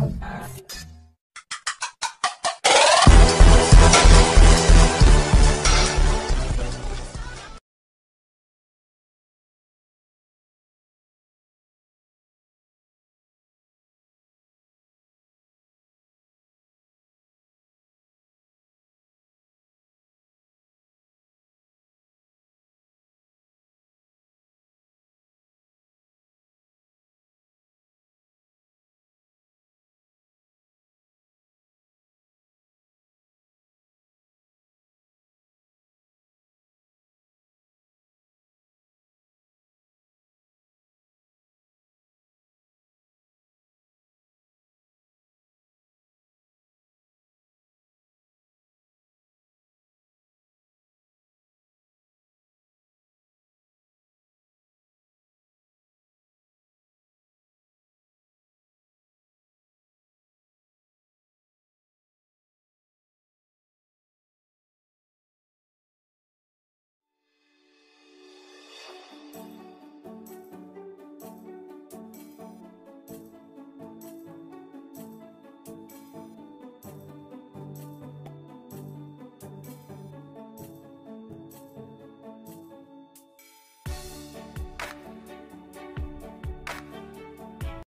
Yes.